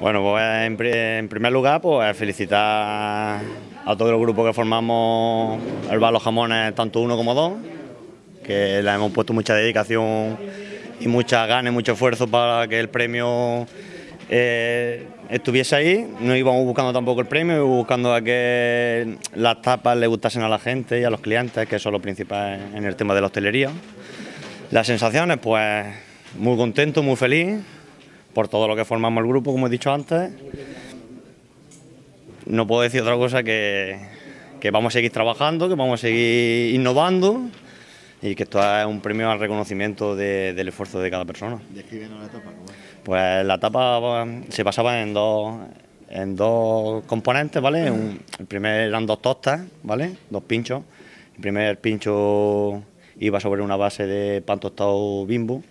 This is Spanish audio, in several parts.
Bueno, pues en, primer lugar, pues felicitar a todo el grupo que formamos el Bar Los Jamones, tanto uno como dos, que le hemos puesto mucha dedicación y muchas ganas y mucho esfuerzo para que el premio eh, estuviese ahí. No íbamos buscando tampoco el premio, íbamos buscando a que las tapas le gustasen a la gente y a los clientes, que eso es lo principal en el tema de la hostelería. Las sensaciones, pues muy contento, muy feliz por todo lo que formamos el grupo, como he dicho antes. No puedo decir otra cosa que, que vamos a seguir trabajando, que vamos a seguir innovando y que esto es un premio al reconocimiento del esfuerzo de cada persona. Describiendo la etapa. Pues la etapa se pasaba en dos, en dos componentes, ¿vale? el primer eran dos tostas, ¿vale? Dos pinchos. El primer pincho iba sobre una base de pan tostado bimbo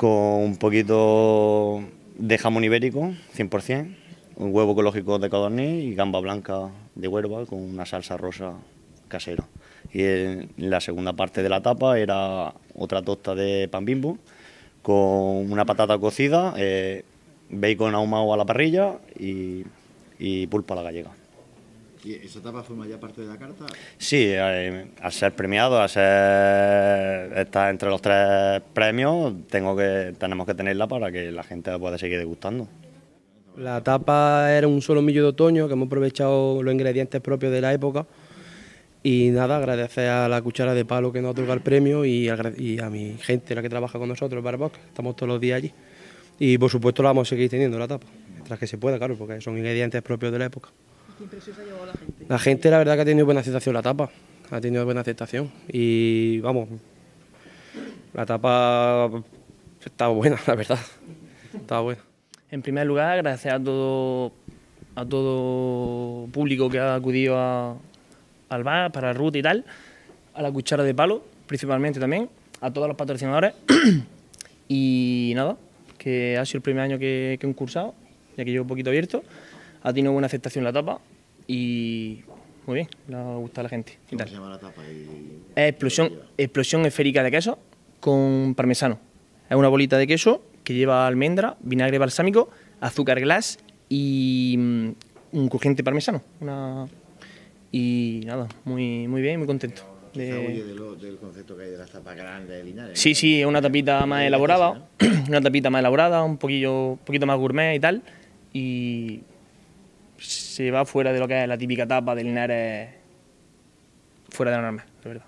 con un poquito de jamón ibérico, 100%, un huevo ecológico de codorniz y gamba blanca de huerva con una salsa rosa casera. Y en la segunda parte de la tapa era otra tosta de pan bimbo con una patata cocida, eh, bacon ahumado a la parrilla y, y pulpa a la gallega. ¿Y esa etapa forma ya parte de la carta? Sí, eh, al ser premiado, al ser estar entre los tres premios, tengo que, tenemos que tenerla para que la gente pueda seguir degustando. La tapa era un solo millo de otoño, que hemos aprovechado los ingredientes propios de la época. Y nada, agradecer a la cuchara de palo que nos otorga el premio y a, mi gente, la que trabaja con nosotros, el Barbox, estamos todos los días allí. Y por supuesto la vamos a seguir teniendo la tapa, mientras que se pueda, claro, porque son ingredientes propios de la época. ¿Qué impresión se ha llevado la gente? La gente, la verdad, que ha tenido buena aceptación la tapa. Ha tenido buena aceptación. Y vamos, la tapa estaba buena, la verdad. Estaba buena. En primer lugar, agradecer a todo, a todo público que ha acudido al bar, para la ruta y tal, a la cuchara de palo, principalmente también, a todos los patrocinadores. y nada, que ha sido el primer año que, que he cursado, ya que llevo un poquito abierto. Ha tenido buena aceptación la tapa y muy bien, le ha gustado a la gente. ¿Cómo se llama la tapa? Es explosión, explosión esférica de queso con parmesano. Es una bolita de queso que lleva almendra, vinagre balsámico, azúcar glass y mm, un crujiente parmesano. Una... Y nada, muy, muy bien, muy contento. De... del concepto que hay de las tapas grandes de Linares. Sí, sí, una tapita más elaborada, una tapita más elaborada, un poquillo, un poquito más gourmet y tal. Y se va fuera de lo que es la típica tapa de Linares, fuera de la norma, de verdad.